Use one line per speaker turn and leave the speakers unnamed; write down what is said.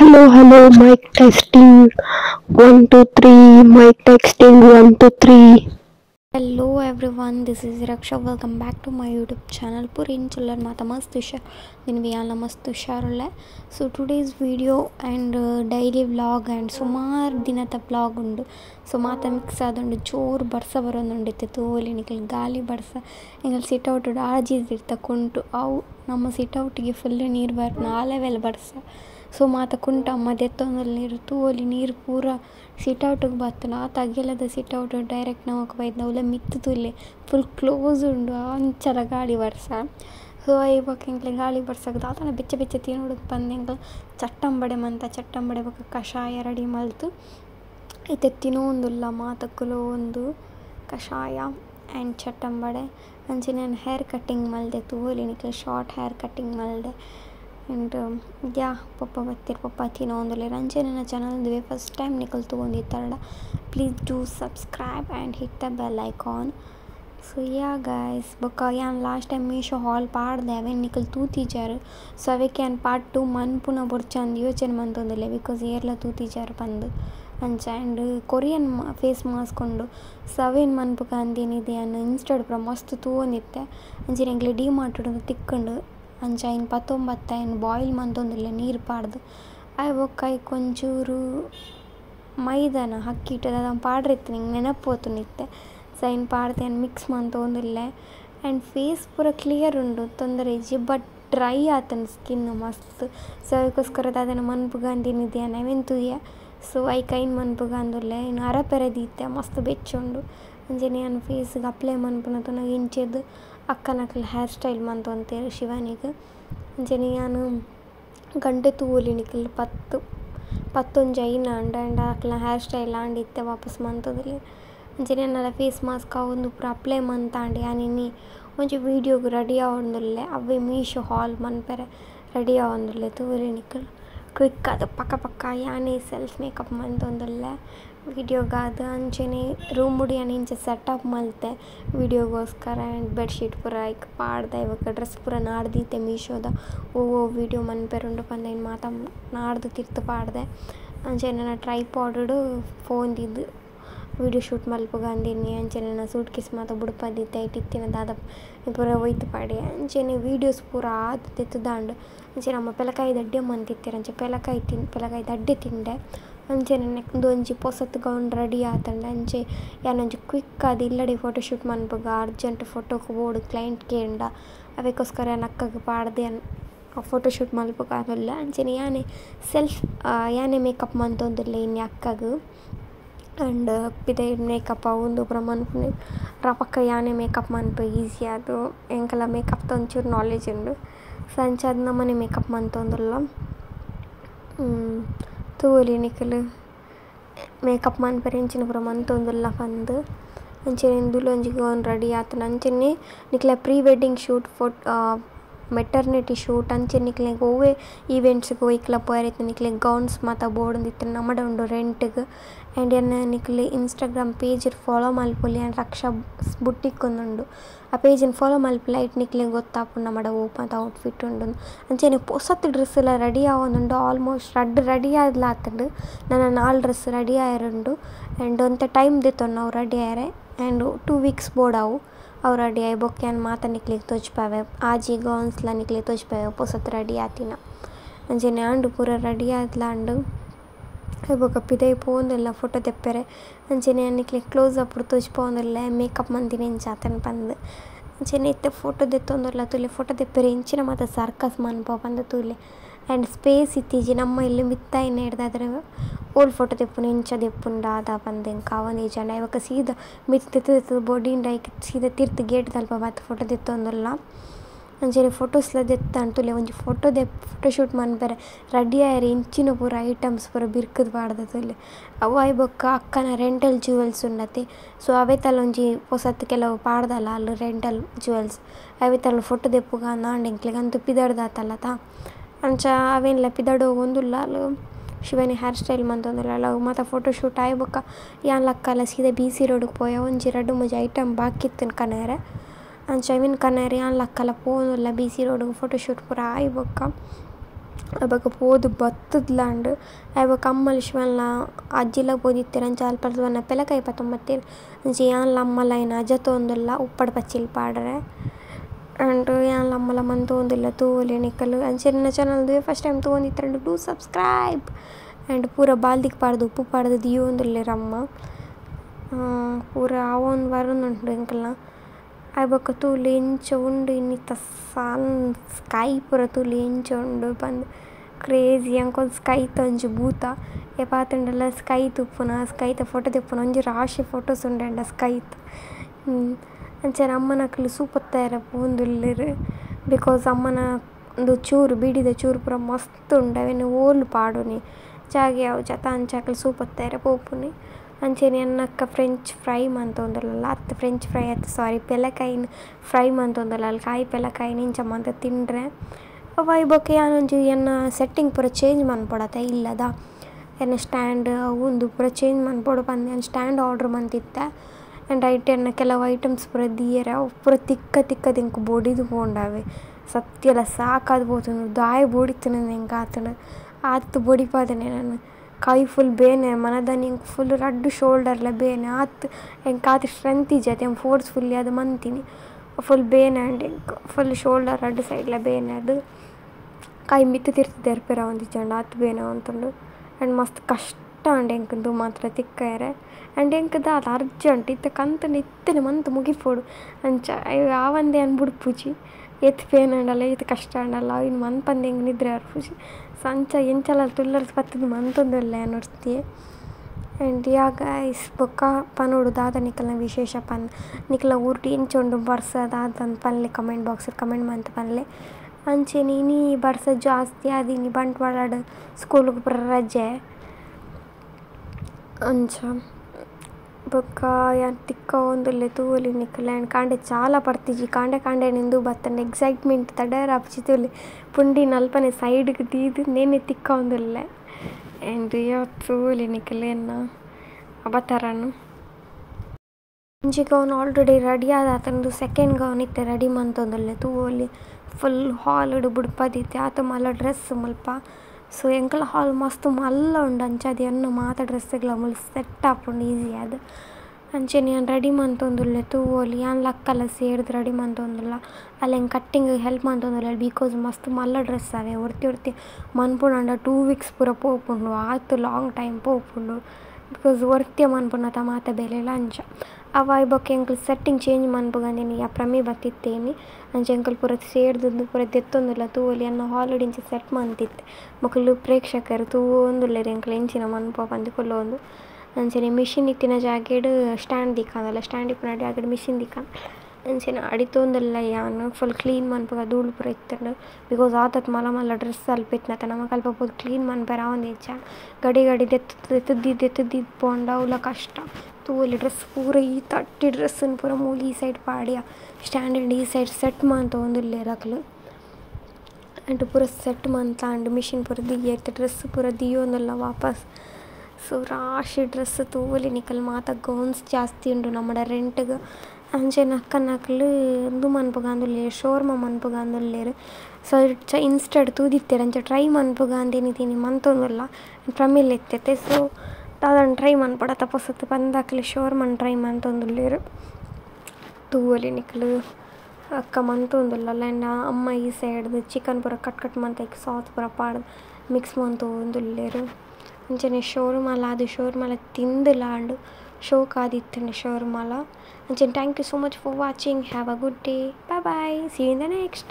Hello hello mike testing one two three mike texting one two three
hello everyone this is Raksha welcome back to my YouTube channel ಪುರಿನ್ ಚಿಲ್ಲರ್ ಮಾತಾ ಮಸ್ತ್ ಹುಷಾರ್ ನಿನ್ನ ವಿಯಾಲ ಮಸ್ತ್ ಹುಷಾರಲ್ಲ so today's video and daily vlog and ಸುಮಾರು ದಿನದ vlog ಉಂಡು ಸೊ ಮಾತ ಮಿಕ್ಸ್ ಆದುಂಡು ಜೋರು ಬರ್ಸ ಬರೋದುಂಡಿತ್ತು ತೋಲಿ ನಿಕಲ್ ಗಾಲಿ ಬರ್ಸ ಎಂಗಲ್ ಸಿಟ್ಔಟ್ ಆಜಿದಿರ್ತ ಕುಂಟು ಅವು ನಮ್ಮ ಸಿಟ್ಔಟ್ಗೆ ಫುಲ್ ನೀರು ಬರ್ತ ಆಲವೆಲ್ಲ ಬರ್ಸ ಸೊ ಮಾತ ಕುಂಟ ಅಮ್ಮ ದೆತ್ತೊಂದಲ್ಲಿ ನೀರು ತೂವಲಿ ನೀರು ಪೂರ ಸಿಟೌಟಿಗೆ ಬರ್ತಲ್ಲ ಆ ತಗಿಲದ ಸಿಟೌಟ್ ಡೈರೆಕ್ಟ್ ನಮಕ್ ಬೈದ್ ಅವಲೆ ಮಿತ್ತು ತುಲ್ಲೆ ಫುಲ್ ಕ್ಲೋಸ್ ಉಂಡು ಅಂಚರ ಗಾಳಿ ಬರ್ಸ. ಸೊ ಇವಾಗ ಎಂಕ್ಲೆ ಗಾಳಿ ಬರ್ಸಕ್ಕೆ ಆತನ ಬೆಚ್ಚ ಬೆಚ್ಚ ತಿನ್ನೋಡಕ್ಕೆ ಬಂದು ಎಂಕ್ಲೆ ಚಟ್ಟಂಬಡೆ ಮಂತ, ಚಟ್ಟಂಬಡೆ ಬೊಕ ಕಷಾಯ ರೆಡಿ ಮಲ್ತು. ಐತೆ ತಿನ್ನೋಂದುಲ್ಲ ಮಾತಕ್ಕಲೋ ಒಂದು ಕಷಾಯ ಆ್ಯಂಡ್ ಚಟ್ಟಂಬಡೆ. ಅಂಚೆ ನಾನು ಹೇರ್ ಕಟ್ಟಿಂಗ್ ಮಲ್ದೆ ತೂವೊಲಿ ಶಾರ್ಟ್ ಹೇರ್ ಕಟ್ಟಿಂಗ್ ಮಲ್ದೆ. ಆ್ಯಂಡ್ ಯಾ ಪಪ್ಪ ಬರ್ತೀರ ಪಪ್ಪ ತಿನ್ನೋಂದುಲ್ಲ ಅಂಚೆ ನನ್ನ ಚಾನಲ್ ಫಸ್ಟ್ ಟೈಮ್ ನಿಕಲ್ ತೊಗೊಂಡಿರ್ತಾರಲ್ಲ please do subscribe and hit the bell icon so yeah guys ಬೊಕ್ಕ ಯಾನ್ ಲಾಸ್ಟ್ ಟೈಮ್ ಮೀಶೋ ಹಾಲ್ ಪಾಡ್ದೆ, ಅವೇನು ನಿಕಲ್ ತೂತಿಜಾರು. ಸೊ ಅವಕ್ಕೆ ಕ್ಯಾನ್ ಪಾರ್ಟ್ ಟು ಮನ್ಪುನ ಬೊರ್ಚಂದ್ ಯೋಚನೆ ಮಂತೊಂದಿಲ್ಲ ಬಿಕಾಸ್ ಏರ್ಲ ತೂತಿಜಾರು ಬಂದು. ಅಂಚ ಆ್ಯಂಡ್ ಕೊರಿಯನ್ ಫೇಸ್ ಮಾಸ್ಕ್ ಉಂಡು. ಸವೇನ್ ಮನ್ಪು ಅಂದೇನಿದೆ ಅನ್ನೋ ಇನ್ಸ್ಟಾಡ್ ಪೂರ ಮಸ್ತ್ ತೂವೊಂದಿತ್ತೆ ಅಂಚಿನ ಎಂಕ್ಲೆ ಡಿ ಮಾರ್ಟೆಡ್ ತಿಕ್ಕಂಡು. ಅಂಚ ಐನ್ ಪತ್ತೊಂಬತ್ತ ಇನ್ನು ಬಾಯ್ಲ್ ಮಂತೊಂದಿಲ್ಲ ನೀರ್ ಪಾಡ್ದು. ಅವು ಬೊಕ್ಕ ಐಕ್ ಒಂಚೂರು ಮೈದಾನ ಹಕ್ಕಿಟ್ಟು ಅದನ್ನು ಪಾಡ್ರಿತ್ತು ನಿಂಗೆ ನೆನಪೋತು ನಿತ್ತೆ ಸೊ ಐನ್ ಮಿಕ್ಸ್ ಮಂತೊಂದಿಲ್ಲ ಆ್ಯಂಡ್ ಫೇಸ್ ಪೂರ ಕ್ಲಿಯರ್ ಉಂಡು, ತೊಂದರೆ ಇಜ್ಜಿ, ಬಟ್ ಡ್ರೈ ಆತನ ಸ್ಕಿನ್ ಮಸ್ತ್. ಸೊ ಅದಕ್ಕೋಸ್ಕರ ಅದನ್ನು ಮನ್ಪುಗ ಅಂದಿನಿದೆ ನಾವೇನು ತುಯ್ಯ ಸೊ, ಐ ಕೈನ್ ಮನ್ಪುಗ ಅಂದುಲ್ಲೆ ಇನ್ನು ದೀತೆ ಮಸ್ತ್ ಬೆಚ್ಚುಂಡು. ಅಂಜನೆ ನಾನು ಫೇಸ್ಗೆ ಅಪ್ಲೈ ಮನ್ಪುನ ತುನ ಇಂಚೆದು ಅಕ್ಕನಕ್ಲ ಹೇರ್ ಸ್ಟೈಲ್ ಮಂತೊಂತೇರು ಶಿವನಿಗ್. ಅಂಚನೆ ಯಾನ್ ಗಂಟೆ ತೂವೊಲಿ ನಿಕಲ್ ಪತ್ತು ಪತ್ತೊಂಜಿ ಐನ ಆಂಡ ಆಂಡ ಅಕ್ಲ ಹೇರ್ ಸ್ಟೈಲ್ ಆಂಡಿತ್ತೆ ವಾಪಸ್ ಮಂತೊಂದುಲ್ಲೆ. ಅಂಚನೆ ನಲ್ಲ ಫೇಸ್ ಮಾಸ್ಕ್ ಒಂದು ಪೂರ ಅಪ್ಲೈ ಮಂತಾಂಡಿ ಯಾನಿನಿ ಒಂಜಿ ವೀಡಿಯೋಗ್ ರೆಡಿ ಆವೊಂದುಲ್ಲೆ ಅವೇ ಮೀಶೋ ಹಾಲ್ ಮನ್ಪೆರೆ ರೆಡಿ ಆವೊಂದುಲ್ಲೆ ತೂವೊಲಿ ನಿಕಲ್ ಕ್ವಿಕ್ ಅದು ಪಕ್ಕ ಪಕ್ಕ ಯಾನೇ ಸೆಲ್ಫ್ ಮೇಕಪ್ ಮಂತೊಂದುಲ್ಲೆ ವೀಡಿಯೋಗಾದ ಅಂಚನೆ ರೂಮ್ ಮುಡಿಯನ್ ಇಂಚ ಸೆಟಪ್ ಮಲ್ತೆ. ವೀಡಿಯೋಗೋಸ್ಕರ ಆ್ಯಂಡ್ ಬೆಡ್ಶೀಟ್ ಪೂರ ಐಕ್ ಪಾಡ್ದೆ, ಇವಾಗ ಡ್ರೆಸ್ ಪೂರ ನಾಡ್ದಿತ್ತೆ ಮೀಶೋದ. ಓ ವೀಡಿಯೋ ಮನ್ಪೆರುಂಡು ಪಂದ ಏನು ಮಾತ ನಾಡ್ದು ತಿರ್ತು ಪಾಡ್ದೆ. ಅಂಚೆ ನನ್ನ ಫೋನ್ ಫೋನ್ದಿದ್ದು ವೀಡಿಯೋ ಶೂಟ್ ಮಲ್ಪುಗ ಅಂದಿನಿ ಅಂಚೆನೆ ಸೂಟ್ ಕೇಸ್ ಮಾತ ಬುಡ್ಪದಿತ್ತೆ ಐಟಿತ್ತಿನ ದಾದ ಪೂರ ಒಯ್ತು ಪಾಡಿ. ಅಂಚೆನೆ ವೀಡಿಯೋಸ್ ಪೂರ ಆತು ತೆತ್ತು ದಾಂಡು ಅಂಚೆ ನಮ್ಮ ಪೆಲಕಾಯಿ ದಡ್ಡೆ ಮಂತಿತ್ತೆರ್ ಅಂಚೆ ಪೆಲಕಾಯಿ ತಿನ್, ಪೆಲಕಾಯಿ ದಡ್ಡೆ ತಿಂಡೆ ಅಂಚೆನೆ ನೆಕ್ದು ಒಂಜಿ ಪೊಸತ್ ಗೌನ್ ರೆಡಿ ಆತಂಡ. ಅಂಚೆ ಯಾನೊಂಜಿ ಕ್ವಿಕ್ ಅದು ಇಲ್ಲಡೆ ಫೋಟೋ ಶೂಟ್ ಮನ್ಪುಗ ಅರ್ಜೆಂಟ್ ಫೋಟೋಕ್ಕೆ ಬೋಡು ಕ್ಲೈಂಟ್ ಕೇಂಡ ಅದಕ್ಕೋಸ್ಕರ ಏನು ಅಕ್ಕಗ್ ಪಾಡ್ದೆ ಫೋಟೋ ಶೂಟ್ ಮಲ್ಪುಗ ಆಗಲ್ಲ ಅಂಚೆನೆ ಯಾನೆ ಸೆಲ್ಫ್ ಯಾನೆ ಮೇಕಪ್ ಮಂತೊಂದುಲ್ಲೆ ಇನ್ನು ಅಕ್ಕಗ್. ಆ್ಯಂಡ್ ಪಿದೆ ಮೇಕಪ್ ಉಂದು ಪೂರ ಮನ್ಪುನೆ ರಪಕ್ಕ ಯಾನೆ ಮೇಕಪ್ ಮನ್ಪು ಈಸಿ ಆದು ಎಂಕಲ ಮೇಕಪ್ದ ಒಂಚೂರು ನಾಲೆಜ್ ಉಂಡು ಸೊ ಅಂಚ ಅದು ನಮ್ಮನೆ ಮೇಕಪ್ ಮಂತೊಂದುಲ್ಲ ತೂವೊಲಿ ನಿಕಲ್ ಮೇಕಪ್ ಮನ್ಪೆರೆ ಇಂಚಿನ ಪೂರ ಮಂತೊಂದುಲ್ಲ ಪಂದ್ ಅಂಚನೆ ಇಂದುಲ ಒಂಜಿ ಗೌನ್ ರೆಡಿ ಆತುಂಡು ಅಂಚನೆ ನಿಕ್ಲೆ pre wedding shoot photo maternity shoot ಅಂಚನೆ ನಿಕ್ಲೆಗ್ ಈವೆಂಟ್ಸ್ ಈವೆಂಟ್ಸ್ಗ್ ಒಯ್ಕ್ಲ ಪೋಯರೆತ್ತ್ ನಿಕ್ಲೆಗ್ ಗೌನ್ಸ್ ಮಾತ ಇತ್ತು ನಮಡ ಉಂಡು ರೆಂಟ್ಗ್ ಆ್ಯಂಡ್ ಎನ್ನ ನಿಕ್ಲೆ ಇನ್ಸ್ಟಾಗ್ರಾಮ್ ಪೇಜ್ ಫಾಲೋ ಮಲ್ಪೊಲಿ ಆ್ಯಂಡ್ ರಕ್ಷಾ ಬುಟ್ಟಿಕ್ ಉಂದುಂಡು ಆ ಪೇಜ್ನ ಫಾಲೋ ಮಲ್ಪುಲ ಐಟ್ ನಿಕ್ಲೆ ಗೊತ್ತಾಪುಂಡು ನಮ್ಮಡ ಓಪ್ ಮಾತ ಔಟ್ಫಿಟ್ ಉಂಡು ಅಂಚೆ ಪೊಸತ್ ಡ್ರೆಸ್ ಎಲ್ಲ ರೆಡಿ ಆವೊಂದುಂಡು ಆಲ್ಮೋಸ್ಟ್ ರಡ್ ರೆಡಿ ಆದ್ಲ ನನ್ನ ನಾಲ್ ಡ್ರೆಸ್ ರೆಡಿ ಆಯರುಂಡು. ಆ್ಯಂಡ್ ಒಂತ ಟೈಮ್ ದಿತ್ತೊಂಡು ನಾವು ರೆಡಿ ಆಯೆರೆ. ಆ್ಯಂಡ್ ಟೂ ವೀಕ್ಸ್ ಬೋರ್ಡ್ ಅವು ಬೊಕ್ಕ ಮಾತ ನಿಕ್ಲೆಗ್ ತೋಚ್ಪಾವೆ ಆಜಿ ಗೌನ್ಸ್ಲ ನಿಕ್ಲೆಗ್ ತೋಚ್ಪಾವೆ ಪೊಸತ್ ರೆಡಿ ಆತಿನ. ಅಂಚನೆ ಆಂಡು ಪೂರ ರೆಡಿ ಆದ್ಲಾಂಡು ಬೊಕ ಪಿದೈ ಪೋವೊಂದುಲ್ಲ ಫೋಟೋ ತೆಪ್ಪರೆ ಅಂಚನೆ ನಿಕ್ಲೆಗ್ ಕ್ಲೋಸ್ ಅಪ್ ತೋಜ್ಪೋವೊಂದುಲ್ಲ ಮೇಕಪ್ ಮಂದಿನ ಇಂಚ ಪಂದ್. ಅಂಚನೆ ಇತ್ತೆ ಫೋಟೋ ದೆತ್ತೊಂದುಲ್ಲ ತೂಲೆ ಫೋಟೋ ತೆಪ್ಪೆರೆ ಇಂಚಿನ ಮಾತ ಸರ್ಕಸ್ ಮನ್ಪೋ ಪಂದ್ ತೂಲೆ ಆ್ಯಂಡ್ ಸ್ಪೇಸ್ ಇತ್ತೀಜಿ ನಮ್ಮ ಇಲ್ಲಿ ಮಿತ್ತಾಯಿನ ಹಿಡ್ದಾದ್ರೆ ಓಲ್ ಫೋಟೋ ತೆಪ್ಪುನ, ಇಂಚ ದೆಪ್ಪುಂಡು ಆದ ಬಂದೆ ಕಾವೊಂದು ಜನ ಇವಾಗ ಸೀದಾ ಮಿತ್ ತೆತ್ತು ತೆತ್ತು ಬೊಡಿಂಡ ಐಕ್ ಸೀದಾ ತಿರ್ತ್ ಗೇಟ್ ತಲ್ಪ ಬಾತ್ ಫೋಟೋ ದೆತ್ತೊಂದುಲ್ಲ ಅಂಚನೆ ಫೋಟೋಸ್ಲ ದೆತ್ತ ತುಲೆ ಒಂಜಿ ಫೋಟೋ ದೆಪ್ ಫೋಟೋ ಶೂಟ್ ಮನ್ಪೆರೆ ರೆಡಿ ಆಯರೆ ಇಂಚಿನ ಪೂರ ಐಟಮ್ಸ್ ಪೂರ ಬಿರ್ಕದ್ ಪಾಡ್ದೆ ತುಲೆ ಅವು ಐ ಬೊಕ್ಕ ಅಕ್ಕನ ರೆಂಟಲ್ ಜುವೆಲ್ಸ್ ಉಂಡತೆ ಸೊ ಅವೆ ಒಂಜಿ ಪೊಸತ್ ಕೆಲವು ಪಾಡ್ದಲ್ಲ ಅಲ್ಲಿ ರೆಂಟಲ್ ಜುವೆಲ್ಸ್ ಅವೆ ತಲ ಫೋಟೋ ದೆಪ್ಪುಗ ನಾಂಡ್ ಎಂಕ್ಲೆಗ್ ಅಂತು ಪಿದಡ್ದಾತಲ್ಲ ತಾ. ಅಂಚ हांवें लेपिदा डोगून दवरला ಶಿವನಿ ಹೇರ್ ಸ್ಟೈಲ್ ಮಂತೊಂದುಲ್ಲ ಮತ್ತು ಫೋಟೋ ಶೂಟ್ ಆಯ್ ಬೊಕ್ಕ ಯಾನ್ ಲಕ್ಕಲ್ಲ ಸೀದಾ ಬಿ ಸಿ ರೋಡ್ಗೆ ಪೋಯ ಒಂಜಿ ರಡ್ಡು ಮುಂಜಿ ಐಟಮ್ ಬಾಕಿತ್ತಿನ ಕನೇರೆ ಅಂಚ ಐವಿನ ಕನೇರೆ ಯಾನ್ ಲಕ್ಕಲ್ಲ ಪೋದಲ್ಲ ಬಿ ಸಿ ರೋಡ್ಗೆ ಫೋಟೋ ಶೂಟ್ ಪೂರ ಆಯ್ ಬೊಕ್ಕ ಅವಾಗ ಪೋದು ಬತ್ತದ್ಲಾಂಡ್ ಅವಾಗ ಅಮ್ಮಲ್ ಶಿವನ್ಲ ಅಜ್ಜಿಲ ಓದಿತ್ತೀರ ಅಂಚ ಅಲ್ಪದ ಬನ್ನ ಪೆಲಕಾಯಿ ಪತ್ತೊಂಬತ್ತೀರ ಅಂಚ ಯಾನ್ಲ ಅಮ್ಮಲ ಏನು ಅಜ್ಜ ತೊಂದಿಲ್ಲ ಉಪ್ಪಡ ಪಚ್ಚಿಲ್ ಪಾಡ್ರೆ ಅಂಡ್ ಯಾನ್ಲ ಅಮ್ಮಲ ಮನ್ ತೋಂದುಲ್ಲ, ತೂಲೆ ನಿಕ್ಕಲು ಅಂಡ್ ಚಿನ್ನ ಚಾನಲ್ ಫಸ್ಟ್ ಟೈಮ್ ತೋಂದಿತ್ತಂಡು ಡೂ ಸಬ್ಸ್ಕ್ರೈಬ್ ಆ್ಯಂಡ್ ಪೂರ ಬಾಲ್ದಿಗೆ ಪಾಡ್ದು, ಉಪ್ಪು ಪಾಡ್ದು ದಿಯೋಂದುಲ್ಲೆರಮ್ಮ ಪೂರ ಅವೊಂದು ಬರೋನುಂಟು ಎಂಕಲ್ನ ಅಯ್ಬೊಕ್ಕ ತೂಲೆ ಎಂಚ ಉಂಡು, ಇನ್ನಿತ್ತ ಸಣ್ಣ ಸ್ಕೈ ಪೂರ ತೂಲೆ ಎಂಚ ಉಂಡು. ಪಂದ್ ಕ್ರೇಜಿ ಅಂಕೊಂದು ಸ್ಕೈತ ಒಂಜಿ ಭೂತ. ಎ ಪಾತುಂಡಲ ಸ್ಕೈ ತುಪ್ಪುನ ಸ್ಕೈತ ಫೋಟೊ ತಿಪ್ಪುನ, ಒಂಜಿ ರಾಶಿ ಫೋಟೋಸ್ ಉಂಡೆಂಡ ಸ್ಕೈತ ಅಂಚನೆ ಅಮ್ಮನಕ್ಲು ಸೂಪತ್ತಾಯರ ಪೋವೊಂದುಲ್ಲೆರ್ ಬಿಕಾಸ್ ಅಮ್ಮನ ಒಂದು ಚೂರು, ಬಿಡಿದ ಚೂರು ಪೂರ ಮಸ್ತ್ ಉಂಡು. ಅವೆನ್ ಓಲ್ ಪಾಡುನಿ. ಜಾಗೆ ಅವು ಜತ ಅಂಚಾಕ್ಲು ಸೂಪತ್ತಾಯರ ಪೋಪುನಿ ಅಂಚನೆ ಎನ್ನಕ್ಕ ಫ್ರೆಂಚ್ ಫ್ರೈ ಮಂತೊಂದುಲ್ಲ ಅತ್ತ ಫ್ರೆಂಚ್ ಫ್ರೈ ಅತ್ತ ಸಾರಿ ಪೆಲಕಾಯಿನ ಫ್ರೈ ಮಂತೊಂದುಲ್ಲ ಅಲ್ಲಿ ಕಾಯಿ ಪೆಲಕಾಯಿ ಇಂಚ ಮಂತ ತಿಂಡ್ರೆ. ವೈ ಇಬ್ಬೊಕ್ಕೆ ಯಾನೊಂಜಿ ಎನ್ನ ಸೆಟ್ಟಿಂಗ್ ಪೂರ ಚೇಂಜ್ ಮನ್ಪೊಡತ ಇಲ್ಲದ ಎನ್ನ ಸ್ಟ್ಯಾಂಡ್ ಅವುಂದು ಪೂರ ಚೇಂಜ್ ಮನ್ಪೊಡು ಎನ್ನ ಸ್ಟ್ಯಾಂಡ್ ಆರ್ಡ್ರ್ ಮಂತಿತ್ತೆ ಐಟ್ ಎನ್ನ ಕೆಲವು ಐಟಮ್ಸ್ ಪೂರ ದೀಯೆರೆ ಪೂರ ತಿಕ್ಕ ತಿಕ್ಕ ತಿಂಕ್ ಬೊಡಿದು ಪೋಂಡಾವೆ ಸತ್ಯಲ ಸಾಕಾದ್ ಪೋತುಂಡು ದಾಯೆ ಬೊಡಿತ್ತಿನ ಎಂಕ್ ಆತುಂಡು ಆತ್ ಬೊಡಿಪಾದೆನೆ ನಾನು ಕೈ ಫುಲ್ ಬೇನೆ ಮನದಾನಿ ಎಂಕ್ ಫುಲ್ ರಡ್ಡ್ ಶೋಲ್ಡರ್ಲ ಬೇನೆ ಆತ್ ಎಂಕ್ ಆತ್ ಸ್ಟ್ರೆಂತ್ ಇಜ್ಜತೆ ಫೋರ್ಸ್ಫುಲ್ಲಿ ಆದ್ ಮಂತಿನಿ ಫುಲ್ ಬೇನೆ ಆಂಡ್ ಎಂಕ್ ಫುಲ್ ಶೋಲ್ಡರ್ ರಡ್ಡ್ ಸೈಡ್ಲ ಬೇನೆ ಆದ್ ಕೈ ಮಿತ್ತ್ ತಿರ್ತ್ ತೆರ್ಪೆರ ಒಂದಿಜ್ಜಂಡು ಆತ್ ಬೇನೆ ಉಂತುಂಡು ಆ್ಯಂಡ್ ಮಸ್ತ್ ಕಷ್ಟ ಆಂಡ್ ದು ಮಾತ್ರ ತಿಕ್ಕರೆ ಆ್ಯಂಡ್ ಎಂಕ್ ದಾದ ಅರ್ಜೆಂಟ್ ಇತ್ತ ಕಂತುಂಡು ಇತ್ತನೆ ಮಂತ್ ಮುಗಿಪೋಡು ಅಂಚ ಆವಂದೆ ಪೂಜಿ. ಎತ್ ಪೇನ್ ಆಂಡಲ ಏತ್ ಕಷ್ಟ ಆಂಡಲ ಇನ್ನು ಮನ್ಪಂದೆ ಎಂಕ್ ನಿದ್ರೆ ಬರ್ಪುಜಿ ಸಂಚ ಎಂಚಲ ತುಲ್ಲರ್ಸ್ ಪತ್ತುದು ಮಂತೊಂದುಲ್ಲೆ ನೋಡ್ತೀಯ ಆ್ಯಂಡ್ ಯಾ ಐಸ್ ಬೊಕ್ಕ ಪನೋಡು ದಾದ ನಿಕಲ್ನ ವಿಶೇಷ ಪನ್. ನಿಕ್ಲ ಊರ್ಟಿ ಇಂಚೊಂಡು ಬರ್ಸ ದಾದಂದು ಪನ್ಲೆ, ಕಮೆಂಟ್ ಬಾಕ್ಸ್ ಕಮೆಂಟ್ ಮಂತ್ ಪನ್ಲೆ. ಅಂಚೆ ಇನಿ ಬರ್ಸ ಜಾಸ್ತಿ ಆದಿನಿ ಬಂಟ್ವಾಳಡ್ ಸ್ಕೂಲ್ಗ್ ಪೂರ ರಜೆ. ಅಂಚ. ಬೊಕ್ಕ ಯಾನ್ ತಿಕ್ಕ ಉಂದುಲ್ಲೆ ತೂವೊಲಿ ನಿಕುಲು ಆಂಡ್ ಕಾಂಡೆ ಚಾಲ ಪಡ್ತಿಜಿ ಕಾಂಡೆ ಕಾಂಡೆ ನಿಂದು ಬತ್ತ ಎಕ್ಸೈಟ್ಮೆಂಟ್ ತಡೇರ ಆಪುಜಿ ಪುಂಡಿ ನಲ್ಪನೆ ಸೈಡ್ಗ್ ದೀದ್ ನೇನೆ ತಿಕ್ಕ ಉಂದುಲ್ಲೆ ಆ್ಯಂಡ್ ಯಾ ತೂವೊಲಿ ನಿಕುಲು ಎನ್ನ ಅವತಾರನು. ಒಂಜಿ ಗೌನ್ ಆಲ್ರೆಡಿ ರೆಡಿ ಆದ ಆತಂದು ಸೆಕೆಂಡ್ ಇತ್ತೆ ರೆಡಿ ಮಂತೊಂದುಲ್ಲೆ ತೂವೊಲಿ ಫುಲ್ ಹಾಲ್ಡ್ ಬುಡ್ಪದಿತ್ತೆ. ಆತ ಮಲ್ಲ ಡ್ರೆಸ್ ಮುಲ್ಪ. ಸೊ ಎಂಕಲ್ ಹಾಲ್ ಮಸ್ತ್ ಮಲ್ಲ ಉಂಡು ಅಂಚಾದ್ ಎನ್ನ ಮಾತ ಡ್ರೆಸ್ಸ್ಗ್ಲ ಮುಲ್ ಸೆಟ್ ಆಪುಂಡು ಈಸಿ ಆದ್ ಅಂಚನೆ ಯಾನ್ ರೆಡಿ ಮಂತೊಂದುಲ್ಲೆ ತೂವೊಲಿ ಯಾನ್ ಲಕ್ಕಲ ಸೇರ್ದ್ ರೆಡಿ ಮಂತೊಂದುಲ್ಲ ಹೆಂಗೆ ಕಟ್ಟಿಂಗ್ ಹೆಲ್ಪ್ ಮಂತೊಂದುಲ್ಲೆ ಬಿಕಾಸ್ ಮಸ್ತ್ ಮಲ್ಲ ಡ್ರೆಸ್ ಅವೆ ಒರ್ತಿ ಒರ್ತಿ ಮನ್ಪುಂಡ ಟೂ ವೀಕ್ಸ್ ಪೂರ ಪೋಪುಂಡು ಆತ್ ಲಾಂಗ್ ಟೈಮ್ ಪೋಪುಂಡು ಬಿಕಾಸ್ ಒರ್ತಿಯ ಮನ್ಪುನತ ಮಾತ ಬೆಲೆಲ ಅಂಚ ಅವ ಬೊಕ್ಕ ಎಂಕುಲು ಸೆಟ್ಟಿಂಗ್ ಚೇಂಜ್ ಮನ್ಪುಗಂದಿನಿ ಆ ಪ್ರಮಿ ಬತ್ತಿತ್ತೇನಿ ಅಂಚ ಎಂಕುಲು ಪೂರ ಸೇರ್ದುಂದು ಪೂರ ದೆತ್ತೊಂದುಲ್ಲ ತೂವೊಲಿ ಹಾಲ್ರೆಡಿ ಇಂಚ ಸೆಟ್ ಮಂತಿತ್ತೆ ಮಕ್ಕಳು, ಪ್ರೇಕ್ಷಕರು ತೂವೊಂದುಲ್ಲೆರ್ ಎಂಕುಲು ಎಂಚಿನ ಮನ್ಪುವ ಪಂದ್ ಕುಲ್ಲೊಂದು ಅಂಚನೆ ಮಿಷಿನ್ ಇತ್ತಿನ ಜಾಗೆಡ್ ಸ್ಟ್ಯಾಂಡ್ ದಿಕ್ಕಂದಲ್ಲ ಸ್ಟ್ಯಾಂಡ್ ಇಪ್ಪುನ ಜಾಗೆಡ್ ಮಿಷಿನ್ ದಿಕ್ಕಂದ ಅಡಿ ತೋಂದಲ್ಲ ಯಾನ್ ಫುಲ್ ಕ್ಲೀನ್ ಮನ್ಪುಗ ಧೂಳು ಪೂರ ಇತ್ತಂಡು ಬಿಕಾಸ್ ಆತತ್ ಮಲ ಮಲ್ಲ ಡ್ರೆಸ್ ಅಲ್ಪ ಇತ್ನತ ನಮಕ್ ಅಲ್ಪ ಪೂರ ಕ್ಲೀನ್ ಮನ್ಪೆರ ಅವಂದು ಹೆಚ್ಚ ಗಡಿ ಗಡಿ ದೆತ್ತ ದೆತ್ತುದಿದ್ದು ದೆತ್ತುದಿದ್ದು ಪೋಂಡ, ಅವ್ಲ ಕಷ್ಟ. ತೂವೊಲಿ ಡ್ರೆಸ್ ಪೂರ ಈ ತಟ್ಟಿ ಡ್ರೆಸ್ಸನ್ನು ಪೂರ ಮೂಲು ಈ ಸೈಡ್ ಪಾಡ್ಯ. ಸ್ಟ್ಯಾಂಡ್ ಈ ಸೈಡ್ ಸೆಟ್ ಮಂತೊಂದುಲ್ಲೆರ್ ಅಕ್ಲು ಅಂಡ್ ಪೂರ ಸೆಟ್ ಮಂತ ಅಂಡ್ ಮಿಷಿನ್ ಪೂರ ದಿಯ್ಯೆರ್ ಡ್ರೆಸ್ ಪೂರ ದಿಯೊಂದುಲ್ಲ ವಾಪಸ್. ಸೊ ರಾಶಿ ಡ್ರೆಸ್ ತೂವೊಲಿ ನಿಕಲ್ ಮಾತ ಗೌನ್ಸ್ ಜಾಸ್ತಿ ಉಂಡು ನಮ್ಮಡ ರೆಂಟ್ಗೆ. ಅಂಚೆ ನಕ್ಕ ನಕಲು ಉಂದು ಮನ್ಪುಗಂದುಲ್ಲೆರ್ ಶೋರ್ಮ ಮನ್ಪುಗಂದುಲ್ಲೆರ್. ಸೊ ಚ ಇನ್ಸ್ಟೆಡ್ ತೂದಿತ್ತೆರ್. ಅಂಚ ಟ್ರೈ ಮನ್ಪುಗಂದೆನಿತಿನಿ ಮಂತೊಂದುಲ್ಲ ಪ್ರಮಿಲ್ ಎತ್ತೆತ್ತೆ ಸೊ ದಾದಾಂಡ್ ಟ್ರೈ ಮನ್ಪಡ ತಪಸ್ಸತ್ ಪಂದಕ್ಲೆ ಶೋರ್ಮನ್ ಟ್ರೈ ಮಂತೊಂದುಲ್ಲೆರ್. ತೂವೊಲಿ ನಿಕ್ಲು ಅಕ್ಕ ಮಂತೊಂದುಲ್ಲ ಆ್ಯಂಡ್ ಅಮ್ಮ ಈ ಸೈಡ್ದು ಚಿಕನ್ ಪೂರ ಕಟ್ ಕಟ್ ಮಂತ್ ಸಾಸ್ ಪೂರ ಪಾಡ್ದು ಮಿಕ್ಸ್ ಮಂತೊಂದುಲ್ಲೆರ್. ಅಂಚನೆ ಶೋರ್ಮಲ ಆದ್ ಶೋರ್ಮಲ ತಿಂದುಲಾಂಡ್ ಶೋಕ್ ಆದಿತ್ತೆಂಡ್ ಶೋರ್ಮಲ. ಅಂಚನೆ thank you so much for watching have a good day bye bye see in the next